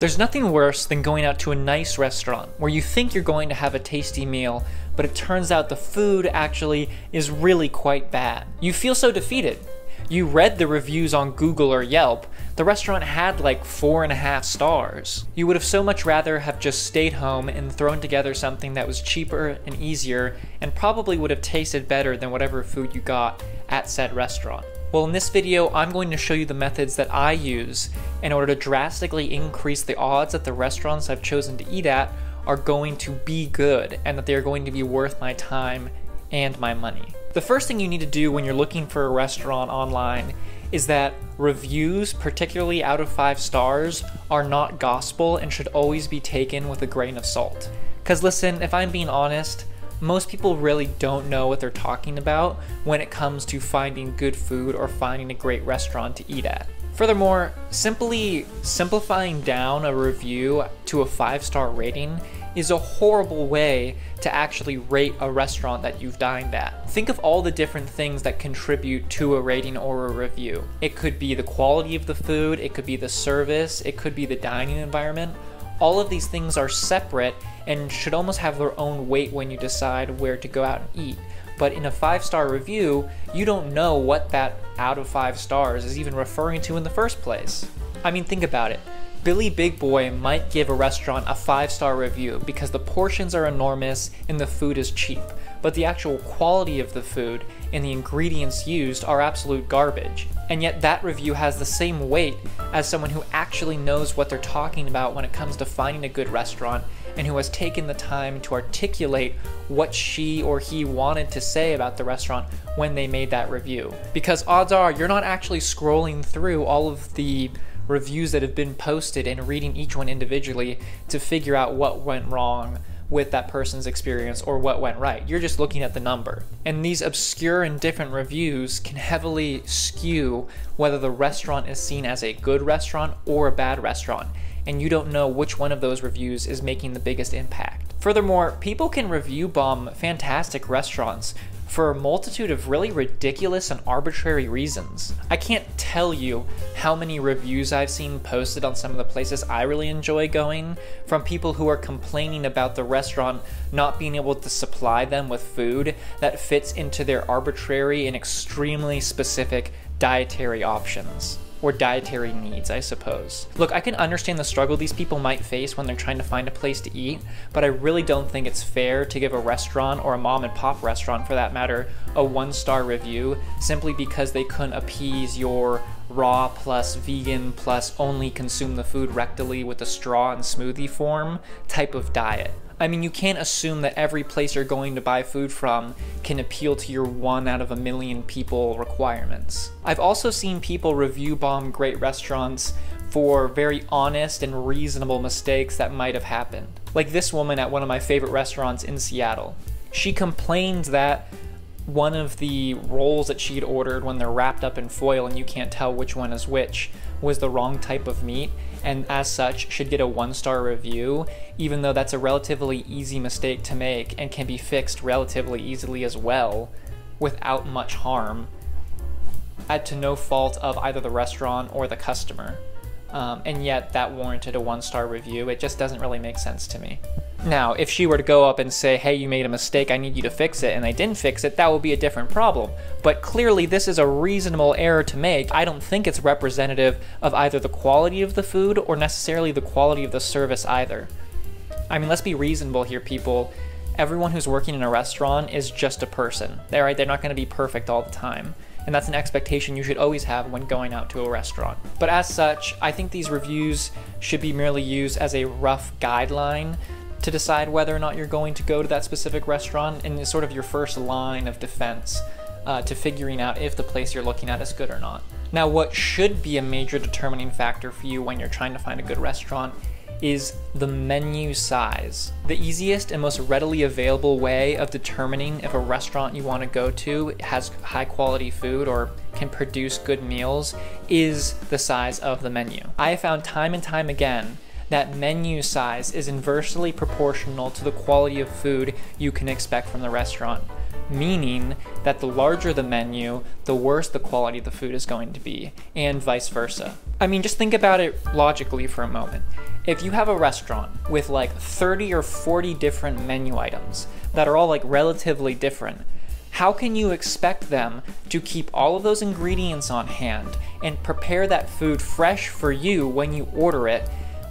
There's nothing worse than going out to a nice restaurant where you think you're going to have a tasty meal, but it turns out the food actually is really quite bad. You feel so defeated. You read the reviews on Google or Yelp, the restaurant had like four and a half stars. You would have so much rather have just stayed home and thrown together something that was cheaper and easier and probably would have tasted better than whatever food you got at said restaurant. Well, in this video, I'm going to show you the methods that I use in order to drastically increase the odds that the restaurants I've chosen to eat at are going to be good and that they are going to be worth my time and my money. The first thing you need to do when you're looking for a restaurant online is that reviews, particularly out of five stars, are not gospel and should always be taken with a grain of salt. Because listen, if I'm being honest, most people really don't know what they're talking about when it comes to finding good food or finding a great restaurant to eat at. Furthermore, simply simplifying down a review to a five star rating is a horrible way to actually rate a restaurant that you've dined at. Think of all the different things that contribute to a rating or a review. It could be the quality of the food, it could be the service, it could be the dining environment. All of these things are separate and should almost have their own weight when you decide where to go out and eat. But in a five star review, you don't know what that out of five stars is even referring to in the first place. I mean, think about it. Billy Big Boy might give a restaurant a five star review because the portions are enormous and the food is cheap, but the actual quality of the food and the ingredients used are absolute garbage. And yet, that review has the same weight as someone who actually knows what they're talking about when it comes to finding a good restaurant and who has taken the time to articulate what she or he wanted to say about the restaurant when they made that review. Because odds are you're not actually scrolling through all of the reviews that have been posted and reading each one individually to figure out what went wrong with that person's experience or what went right. You're just looking at the number. And these obscure and different reviews can heavily skew whether the restaurant is seen as a good restaurant or a bad restaurant and you don't know which one of those reviews is making the biggest impact. Furthermore, people can review bomb fantastic restaurants for a multitude of really ridiculous and arbitrary reasons. I can't tell you how many reviews I've seen posted on some of the places I really enjoy going from people who are complaining about the restaurant not being able to supply them with food that fits into their arbitrary and extremely specific dietary options or dietary needs, I suppose. Look, I can understand the struggle these people might face when they're trying to find a place to eat, but I really don't think it's fair to give a restaurant or a mom and pop restaurant for that matter a one star review simply because they couldn't appease your raw plus vegan plus only consume the food rectally with a straw and smoothie form type of diet. I mean, you can't assume that every place you're going to buy food from can appeal to your one out of a million people requirements. I've also seen people review bomb great restaurants for very honest and reasonable mistakes that might have happened. Like this woman at one of my favorite restaurants in Seattle. She complained that one of the rolls that she'd ordered when they're wrapped up in foil and you can't tell which one is which was the wrong type of meat and as such should get a one star review, even though that's a relatively easy mistake to make and can be fixed relatively easily as well without much harm, at to no fault of either the restaurant or the customer. Um, and yet that warranted a one star review. It just doesn't really make sense to me. Now, if she were to go up and say, hey, you made a mistake, I need you to fix it, and they didn't fix it, that would be a different problem. But clearly, this is a reasonable error to make. I don't think it's representative of either the quality of the food or necessarily the quality of the service either. I mean, let's be reasonable here, people. Everyone who's working in a restaurant is just a person. They're, right, they're not going to be perfect all the time and that's an expectation you should always have when going out to a restaurant. But as such, I think these reviews should be merely used as a rough guideline to decide whether or not you're going to go to that specific restaurant and is sort of your first line of defense uh, to figuring out if the place you're looking at is good or not. Now, what should be a major determining factor for you when you're trying to find a good restaurant is the menu size. The easiest and most readily available way of determining if a restaurant you want to go to has high quality food or can produce good meals is the size of the menu. I have found time and time again that menu size is inversely proportional to the quality of food you can expect from the restaurant. Meaning that the larger the menu, the worse the quality of the food is going to be, and vice versa. I mean, just think about it logically for a moment. If you have a restaurant with like 30 or 40 different menu items that are all like relatively different, how can you expect them to keep all of those ingredients on hand and prepare that food fresh for you when you order it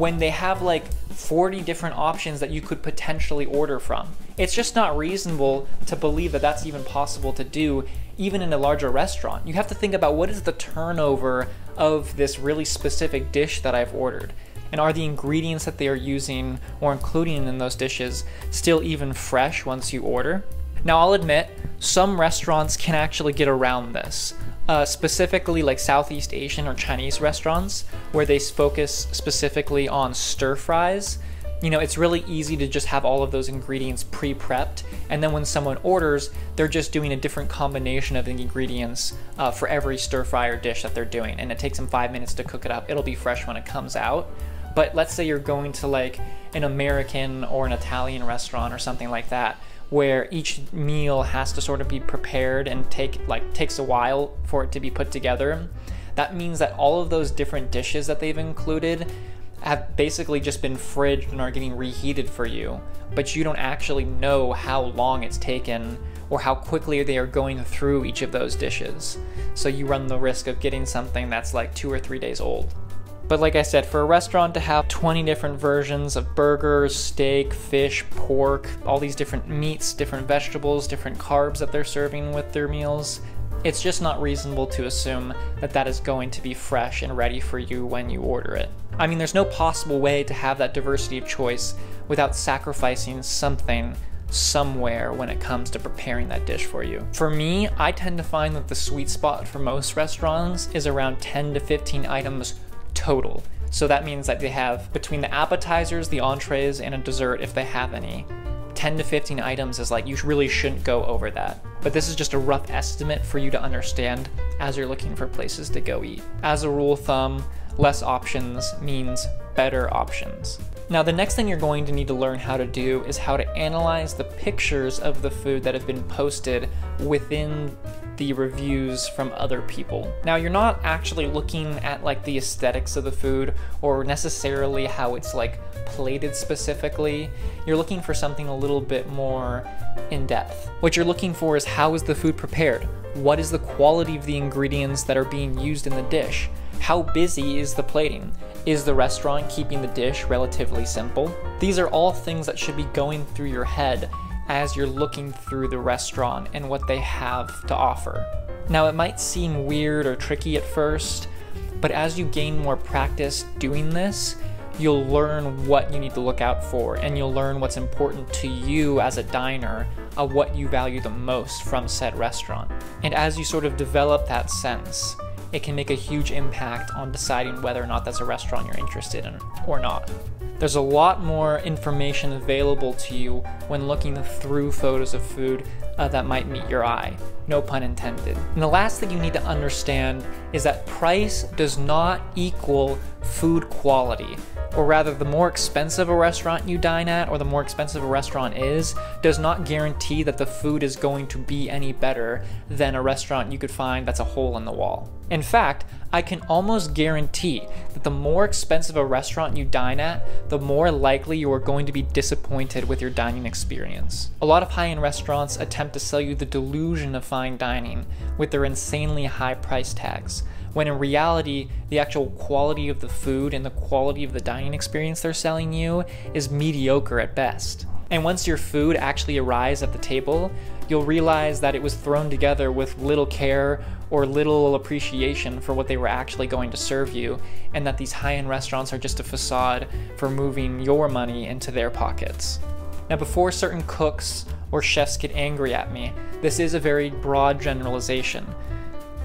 when they have like 40 different options that you could potentially order from? It's just not reasonable to believe that that's even possible to do even in a larger restaurant. You have to think about what is the turnover of this really specific dish that I've ordered. And are the ingredients that they are using or including in those dishes still even fresh once you order? Now, I'll admit, some restaurants can actually get around this. Uh, specifically, like Southeast Asian or Chinese restaurants, where they focus specifically on stir fries. You know, it's really easy to just have all of those ingredients pre prepped, and then when someone orders, they're just doing a different combination of the ingredients uh, for every stir fry or dish that they're doing, and it takes them five minutes to cook it up. It'll be fresh when it comes out. But let's say you're going to like an American or an Italian restaurant or something like that, where each meal has to sort of be prepared and take like takes a while for it to be put together. That means that all of those different dishes that they've included have basically just been fridged and are getting reheated for you, but you don't actually know how long it's taken or how quickly they are going through each of those dishes. So you run the risk of getting something that's like two or three days old. But like I said, for a restaurant to have 20 different versions of burgers, steak, fish, pork, all these different meats, different vegetables, different carbs that they're serving with their meals, it's just not reasonable to assume that that is going to be fresh and ready for you when you order it. I mean, there's no possible way to have that diversity of choice without sacrificing something somewhere when it comes to preparing that dish for you. For me, I tend to find that the sweet spot for most restaurants is around 10 to 15 items total. So that means that they have between the appetizers, the entrees, and a dessert if they have any. 10 to 15 items is like you really shouldn't go over that. But this is just a rough estimate for you to understand as you're looking for places to go eat. As a rule of thumb, less options means better options. Now, the next thing you're going to need to learn how to do is how to analyze the pictures of the food that have been posted within the reviews from other people. Now, you're not actually looking at like the aesthetics of the food or necessarily how it's like plated specifically. You're looking for something a little bit more in depth. What you're looking for is how is the food prepared? What is the quality of the ingredients that are being used in the dish? How busy is the plating? Is the restaurant keeping the dish relatively simple? These are all things that should be going through your head as you're looking through the restaurant and what they have to offer. Now, it might seem weird or tricky at first, but as you gain more practice doing this, you'll learn what you need to look out for and you'll learn what's important to you as a diner of what you value the most from said restaurant. And as you sort of develop that sense, it can make a huge impact on deciding whether or not that's a restaurant you're interested in or not. There's a lot more information available to you when looking through photos of food uh, that might meet your eye. No pun intended. And the last thing you need to understand is that price does not equal food quality or rather the more expensive a restaurant you dine at or the more expensive a restaurant is, does not guarantee that the food is going to be any better than a restaurant you could find that's a hole in the wall. In fact, I can almost guarantee that the more expensive a restaurant you dine at, the more likely you are going to be disappointed with your dining experience. A lot of high-end restaurants attempt to sell you the delusion of fine dining with their insanely high price tags when in reality, the actual quality of the food and the quality of the dining experience they're selling you is mediocre at best. And once your food actually arrives at the table, you'll realize that it was thrown together with little care or little appreciation for what they were actually going to serve you, and that these high end restaurants are just a facade for moving your money into their pockets. Now, before certain cooks or chefs get angry at me, this is a very broad generalization.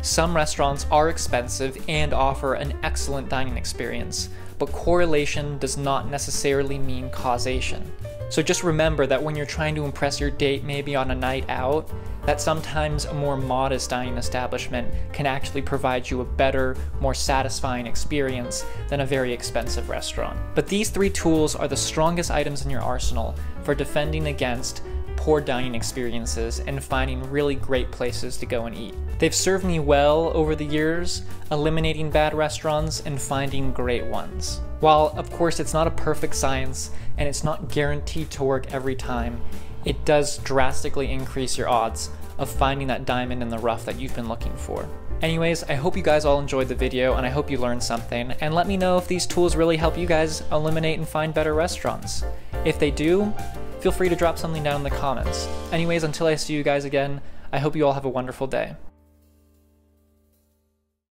Some restaurants are expensive and offer an excellent dining experience, but correlation does not necessarily mean causation. So just remember that when you're trying to impress your date maybe on a night out, that sometimes a more modest dining establishment can actually provide you a better, more satisfying experience than a very expensive restaurant. But these three tools are the strongest items in your arsenal for defending against poor dining experiences and finding really great places to go and eat. They've served me well over the years, eliminating bad restaurants and finding great ones. While, of course, it's not a perfect science and it's not guaranteed to work every time, it does drastically increase your odds of finding that diamond in the rough that you've been looking for. Anyways, I hope you guys all enjoyed the video and I hope you learned something, and let me know if these tools really help you guys eliminate and find better restaurants. If they do, feel free to drop something down in the comments. Anyways, until I see you guys again, I hope you all have a wonderful day.